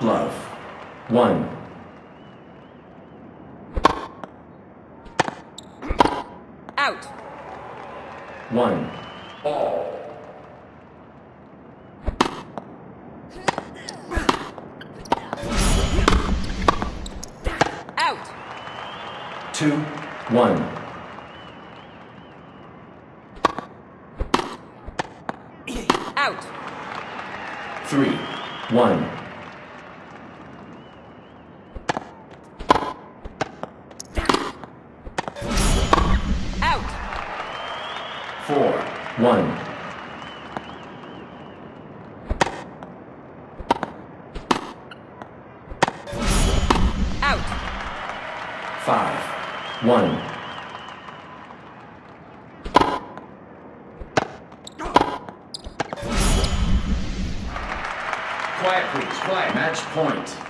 love. One. Out. One. Out. Two. One. Out. Three. One. One. Quiet, please. Quiet. Match point.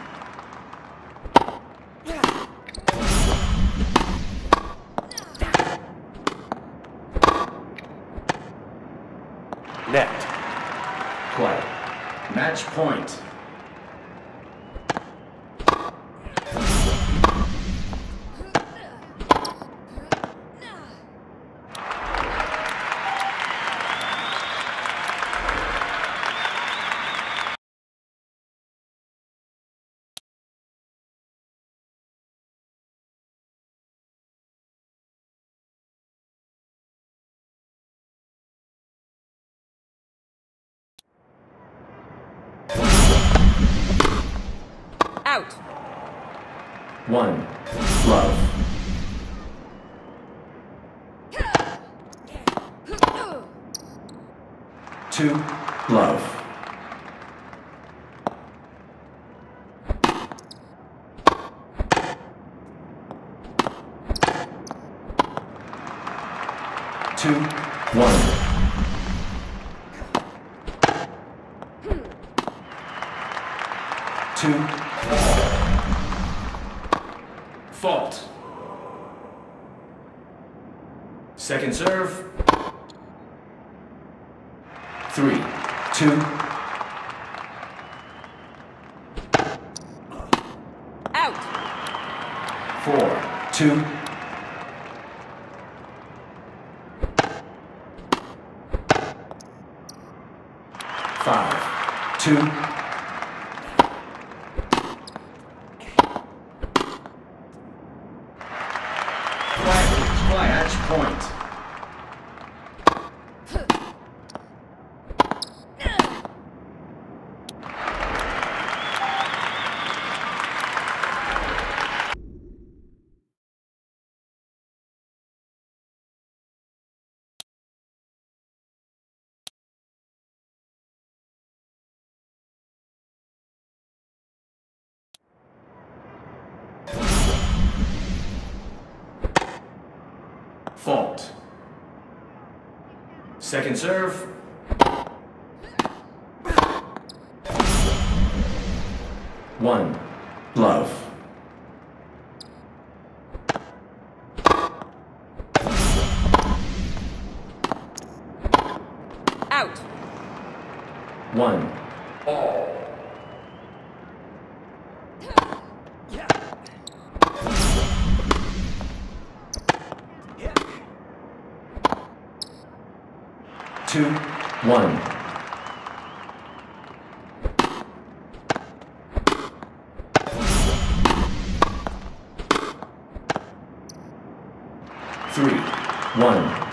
Out. One. Love. Two. Love. Two. One. Two. Fault. Second serve. Three, two, Out. four, two. Five, two. Fault. Second serve. One. Love. Out. One. Two. One. Three. One.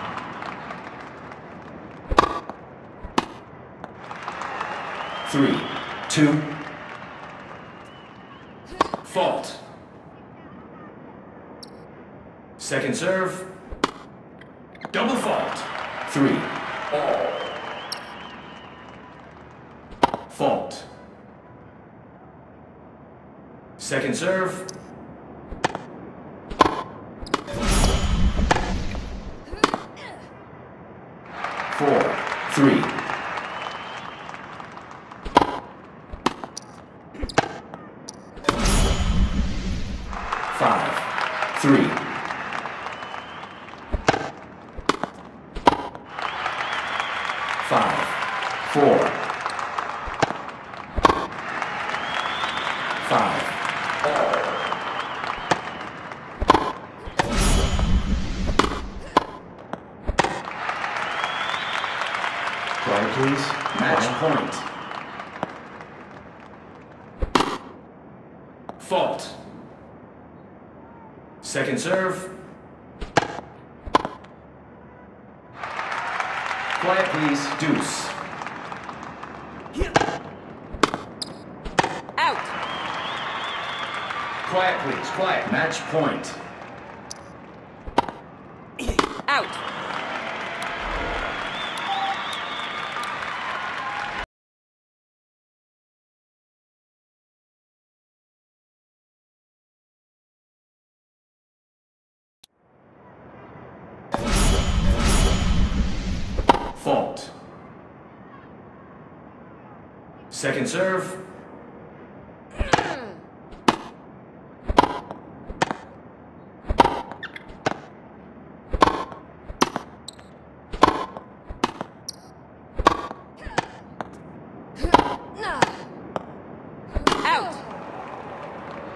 Three. Two. Fault. Second serve. Double fault. Three. Fault. Second serve. Four. Three. Five. Three. Five. Four. Quiet, please. Match point. Fault. Second serve. Quiet, please. Deuce. Out. Quiet, please. Quiet. Match point. Out. Second serve. Out.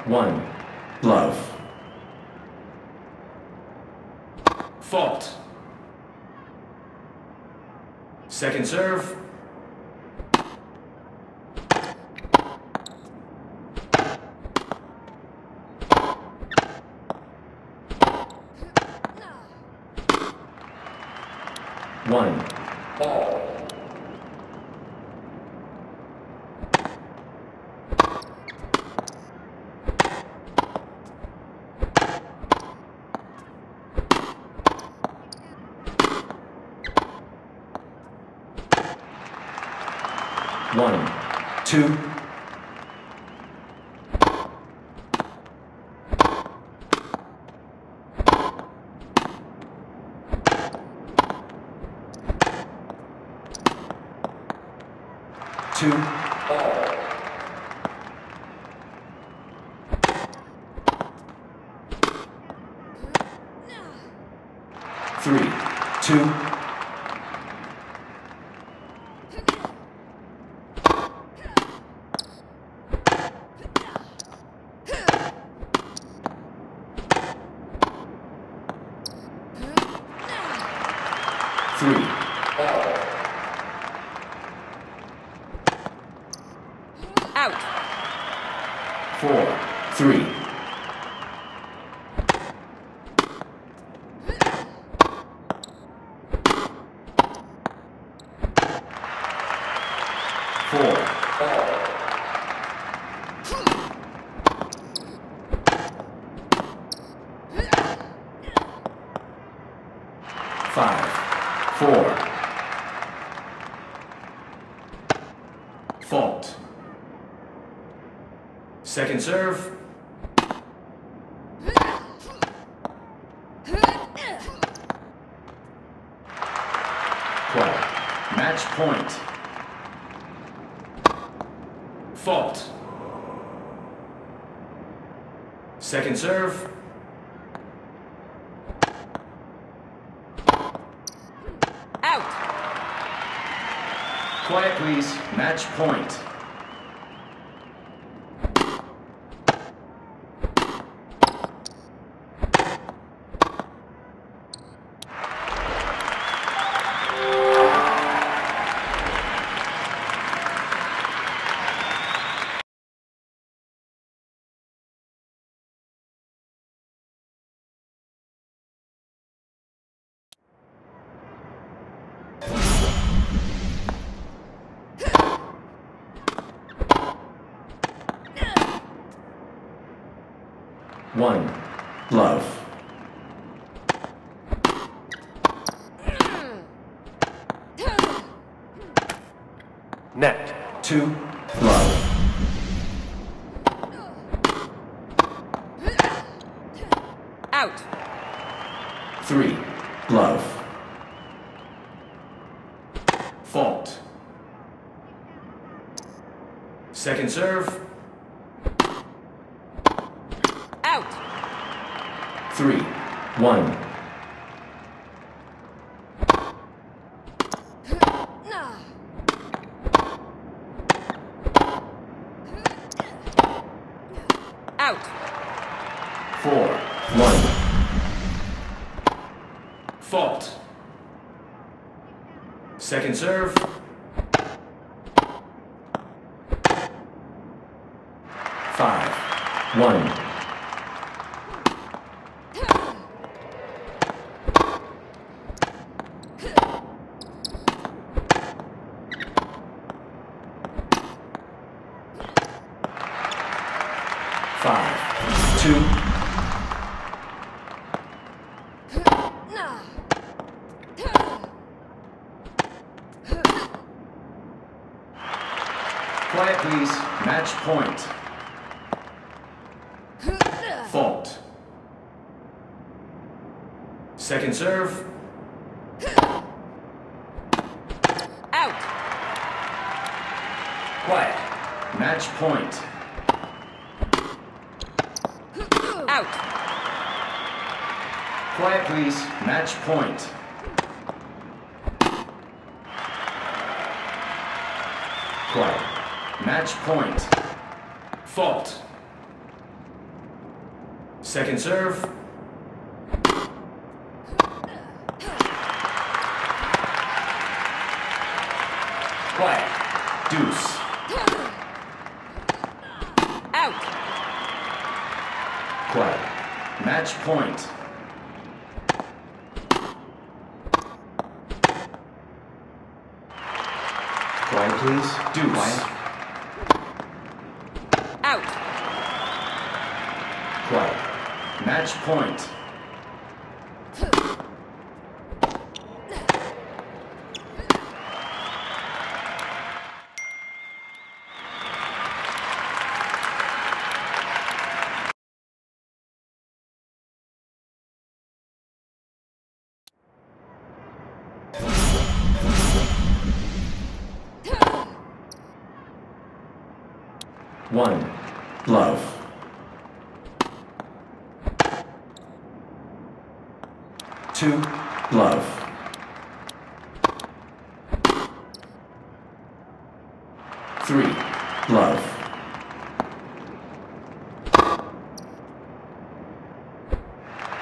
One. Love. Fault. Second serve. One. All. One, two. Two. Three, two. Three. Out. Four, three. Four. Five, four. Fault. Second serve. Quiet. Match point. Fault. Second serve. Out. Quiet, please. Match point. One. Love. Net. Two. Love. Out. Three. Love. Fault. Second serve. Out. Three. One. Out. Four. One. Fault. Second serve. Five. One. Five. Two. Quiet, please. Match point. Fault. Second serve. Out. Quiet. Match point. Out. Quiet, please. Match point. Quiet. Match point. Fault. Second serve. Quiet. Deuce. Out. Quiet. Match point. Quiet, please. Deuce. Quiet. Out. Quiet. Match point. Love. Two. Love. Three. Love.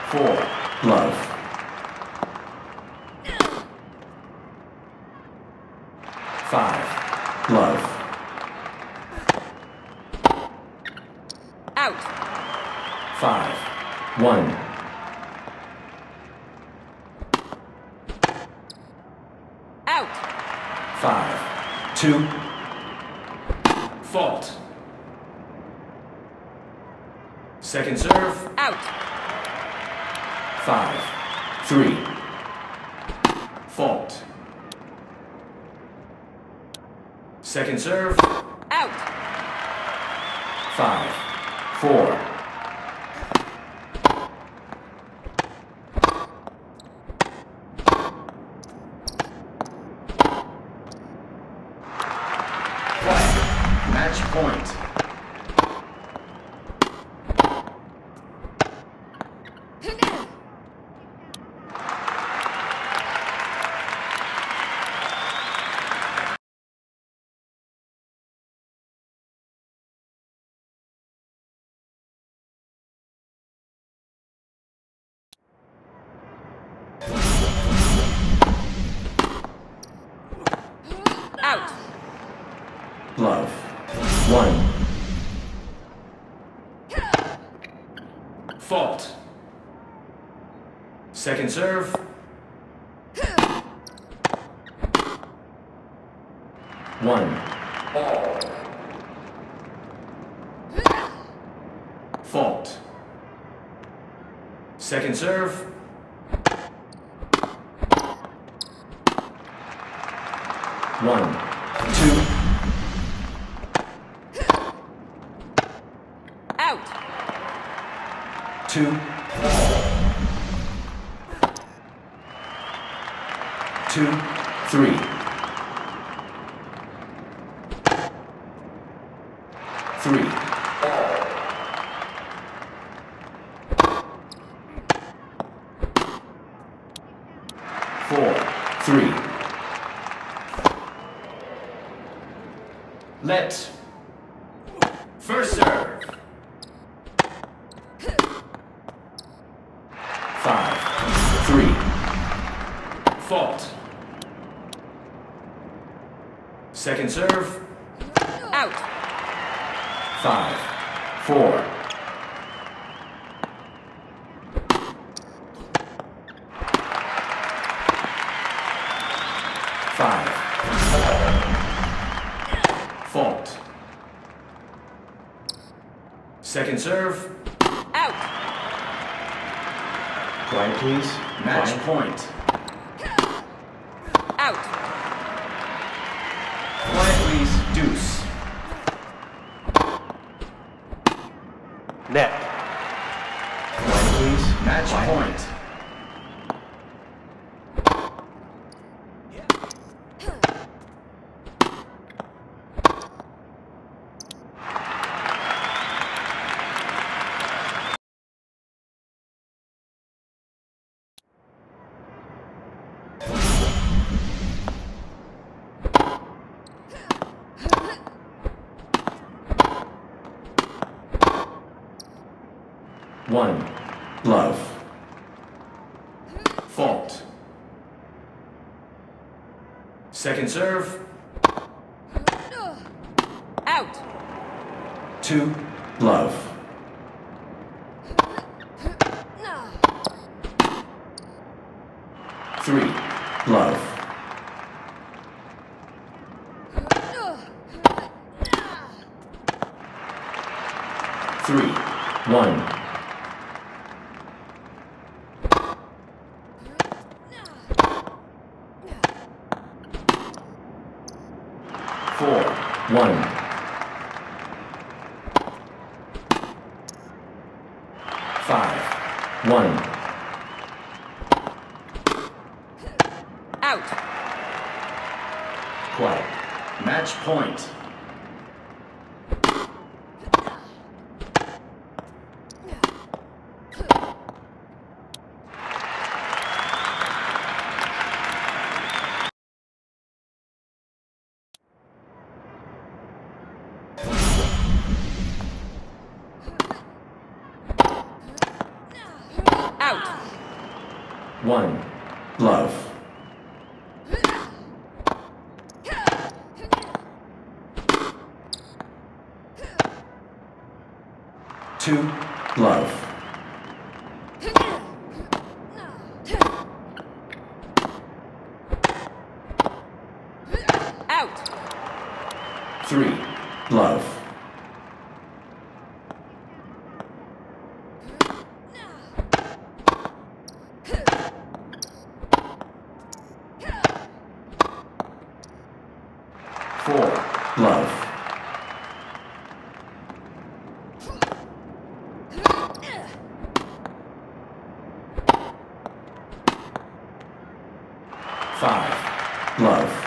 Four. Love. Five. Love. Out. Five. One. Out. Five. Two. Fault. Second serve. Out. Five. Three. Fault. Second serve. Out. Five. Four. Quiet. Match point. Fault. Second serve. One. Fault. Second serve. One. Two. Out. Two. Two. Three. Three. Four. Three. Let. First serve. Five. Three. Fault. Second serve. Out. Five. Four. One. Love. Fault. Second serve. Out. Two. Love. Three. Love. Three. One. Four. One. Five. One. Out. Quiet. Match point. Out. One. Love. Two. Love. Out. Three. Love. Four. Love. Five. Love.